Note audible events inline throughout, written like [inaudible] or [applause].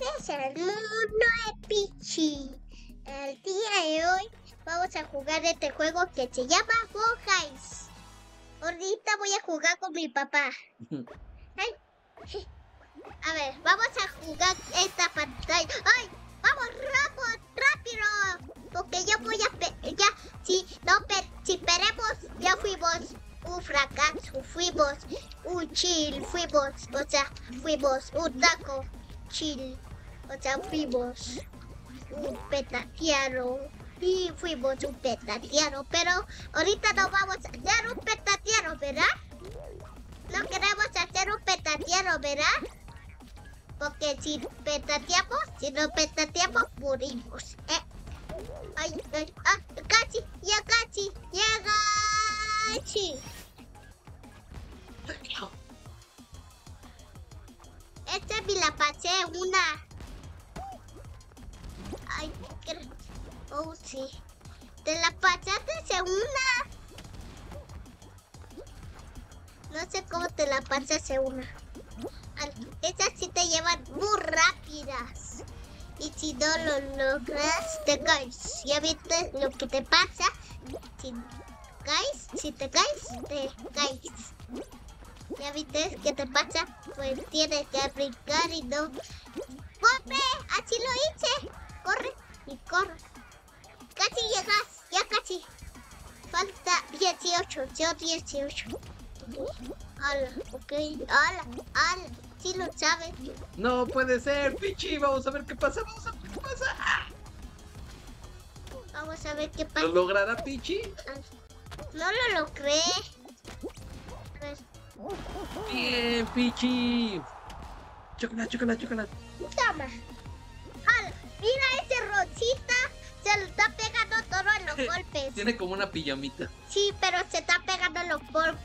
Este es el mundo de Pichi. El día de hoy vamos a jugar este juego que se llama Guys. Ahorita voy a jugar con mi papá. [laughs] Ay. A ver, vamos a jugar esta pantalla. ¡Ay! ¡Vamos, rápido! ¡Rápido! Porque yo voy a... Ya, si no, pe- si peremos, ya fuimos un fracaso. Fuimos un chill. Fuimos, o sea, fuimos un taco chill. O sea, fuimos un petatearo. Y fuimos un petatearo. Pero ahorita no vamos a hacer un petatearo, ¿verdad? No queremos hacer un petatearo, ¿verdad? Porque si petateamos, si no petateamos, morimos. ¿eh? Ay, ay, ah, casi, ya casi, No sé cómo te la pasas una. Esas sí te llevan muy rápidas. Y si no lo logras, te caes. ¿Ya viste lo que te pasa? Si caes, si te caes, te caes. ¿Ya viste qué te pasa? Pues tienes que brincar y no... ¡Corre! ¡Así lo hice! ¡Corre! Y corre. Casi llegas, ya casi. Falta 18, yo 18. Ala, ok. Ala, ala. Sí lo sabes. No puede ser, Pichi. Vamos a ver qué pasa. Vamos a ver qué pasa. Vamos a ver qué ¿Lo pasa. logrará Pichi? No lo logré. A ver, Bien, Pichi. Chocolate, chocolate, chocolate. toma. Ala, mira ese rosita. Se lo está pegando todo en los [laughs] golpes. Tiene como una pijamita. Sí, pero se está pegando en los golpes.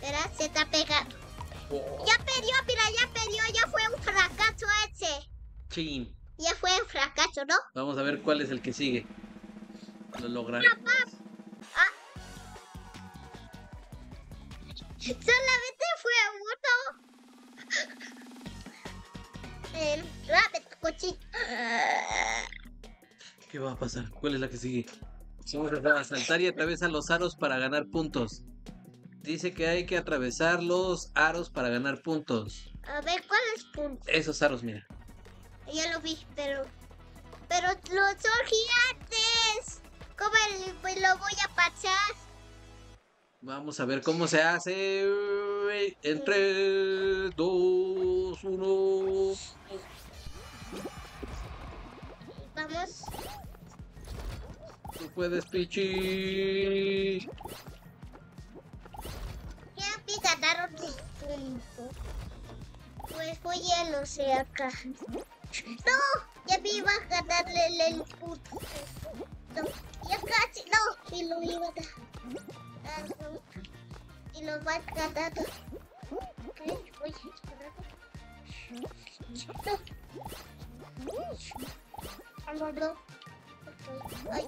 ¿Verdad? Se está pegando. Oh, Ya perdió, mira, ya perdió. Ya fue un fracaso ese. chin. Ya fue un fracaso, ¿no? Vamos a ver cuál es el que sigue. Lo logrará. Solamente fue uno. El rabbit cochino. ¿Qué va a pasar? ¿Cuál es la que sigue? Vamos a saltar y atravesar los aros para ganar puntos. Dice que hay que atravesar los aros para ganar puntos. A ver, ¿cuál es punto? Esos aros, mira. Ya lo vi, pero. Pero los son gigantes. ¿Cómo pues lo voy a pasar? Vamos a ver cómo se hace. En 3, 2, 1. Vamos. Tú puedes, Pichi. Vi ganaron mis puntos. Pues voy a lo sé acá. ¡No! Ya me iba a ganarle el, el punto. No, ya casi. No, y lo iba a ganar. Ah, no. Y lo va ganando. Ok, voy a esperar. No. No, no. Ok, ay.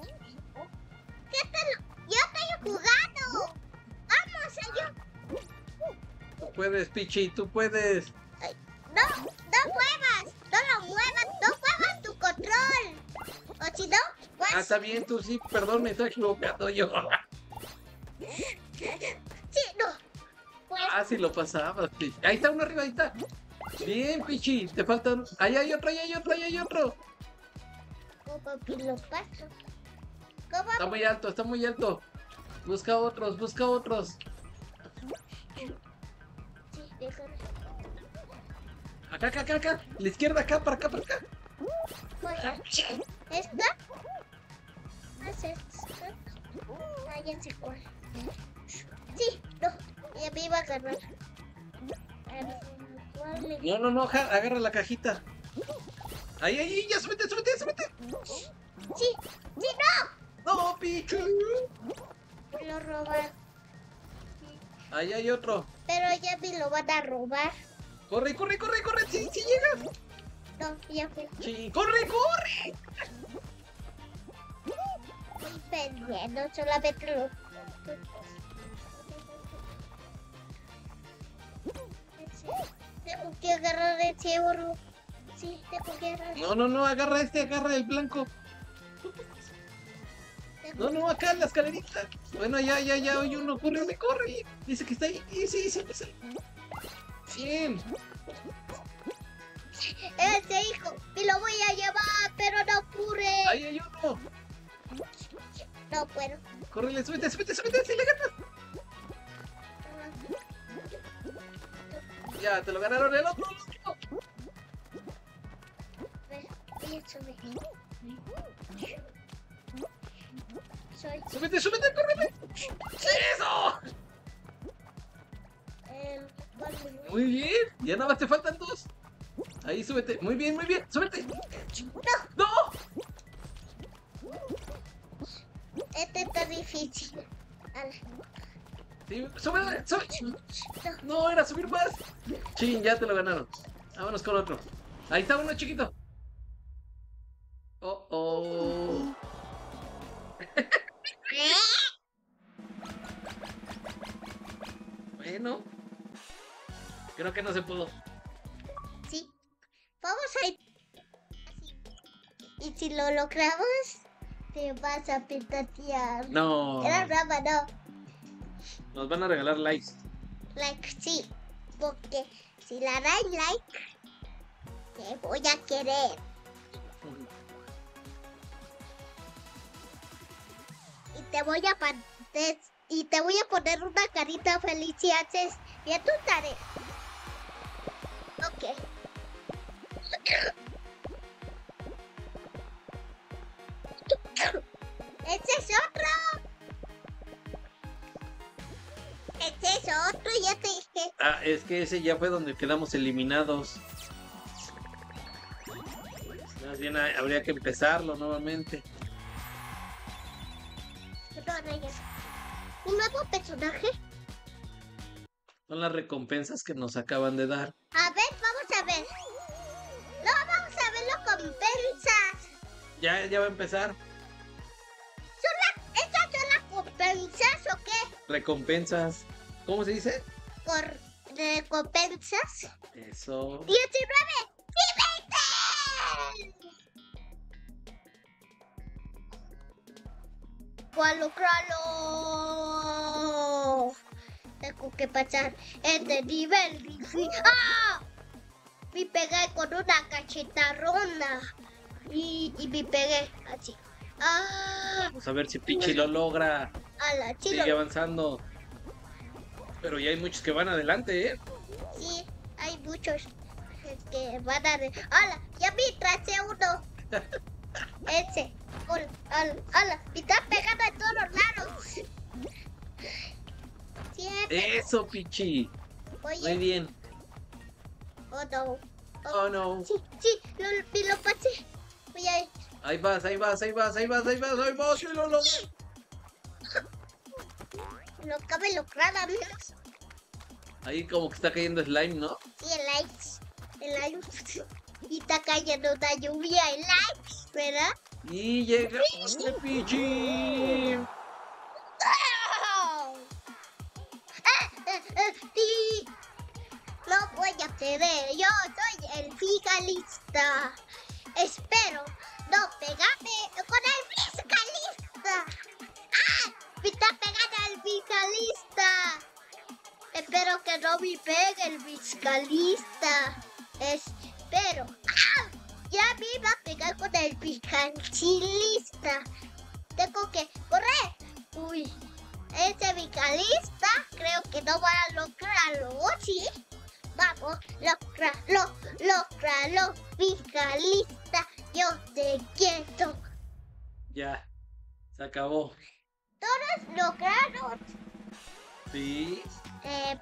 Puedes, Pichi, tú puedes. No, no muevas, no lo muevas, no muevas tu control. O si no, Ah, pues, está bien, tú sí, perdón, me estoy equivocando yo. [laughs] sí, no. Pues, Ah, sí lo pasaba, Pichi. Ahí está uno arriba, ahí está. Bien, Pichi, te faltan. Ahí hay otro, ahí hay otro, ahí hay otro. ¿cómo que lo paso? ¿Cómo? Está muy alto, está muy alto. Busca otros, busca otros. Acá, acá, acá, acá. La izquierda, acá, para acá, para acá. ¿Esta? ¿No es esta? Ah, ya sé cuál. Sí, no, ya me iba a ganar. A ver, ¿cuál le- No, no, no, agarra la cajita. Ahí, ahí, ya, súbete, súbete, súbete. Sí, sí, no. No, Pichi. Lo roban. Ahí hay otro. Pero ya me lo van a robar. Corre, corre, corre, corre. Sí, sí llega. No, ya fue. Sí, corre, corre. Estoy perdiendo, solamente lo. Tengo que agarrar ese oro. Sí, tengo que agarrar. No, no, no, agarra este, agarra el blanco. No, no, acá en la escalerita. Bueno, ya, ya, ya, oye uno, corre, corre. Dice que está ahí. Sí, sí, sí. sí. Ese hijo, y lo voy a llevar, pero no ocurre. Ahí hay uno. No puedo. Córrele, súbete, súbete, súbete, si le ganas. Ya, te lo ganaron el otro. Súbete, súbete, córrele. ¡Eso! Muy bien. Ya nada más te faltan dos. Ahí, súbete. Muy bien, muy bien. Súbete. ¡No! Este está difícil. Sí, súbete, súbete. No. No, era subir más. Chin, ya te lo ganaron. Vámonos con otro. Ahí está uno chiquito. Creo que no se pudo. Sí. Vamos a ir. Y si lo logramos, te vas a petatear. No. Era brava, no. Nos van a regalar likes. Like, sí. Porque si la dan like, te voy a querer. Y te voy a y te voy a poner una carita feliz si haces bien tu tarea. Ok. Ese es otro. Ese es otro, ya te dije. Ah, es que ese ya fue donde quedamos eliminados. Más bien ah, habría que empezarlo nuevamente. Un nuevo personaje. Son las recompensas que nos acaban de dar. A ver. Ya, ya va a empezar. ¿Estas son las compensas o qué? Recompensas. ¿Cómo se dice? Por recompensas. Eso. 19 y 20. ¡Cualo, cualo! Tengo que pasar este nivel difícil. ¡Ah! Me pegué con una cachetarrona. Y, y me pegué así. ¡Ah! Vamos a ver si Pichi lo logra. A la chilo. Sigue avanzando. Pero ya hay muchos que van adelante, ¿eh? Sí, hay muchos que van a... de- ¡Hala! Ya me tracé uno. [laughs] Ese. ¡Hola! ¡Hala! Me está pegando en todos lados. Siempre. Eso, Pichi. Muy bien. Oh, no. Oh, no. Sí, sí, lo, me lo pasé. Ir. Ahí vas, ahí vas, ahí vas, ahí vas, ahí vas, ahí vas. Sí, lo logré. Acabo de lograr, amigos. Ahí como que está cayendo slime, ¿no? Sí, el likes. El likes. Y está cayendo una lluvia de likes, ¿verdad? Y llega ¡Ole, Pichi. ¡Ah! ¡Ah! ¡Ah! ¡Ah! ¡Sí! No voy a ceder, yo soy el fiscalista. Espero no pegarme con el fiscalista. ¡Ah! ¡Me está pegando el fiscalista! Espero que no me pegue el fiscalista. Espero. ¡Ah! Ya me iba a pegar con el fiscalista. Tengo que correr. Uy, ese fiscalista creo que no va a lograrlo, ¿o ¿sí? Vamos, logralo, logralo, fiscalista, yo te quiero. Ya. Se acabó. Lograron. Sí. Eh,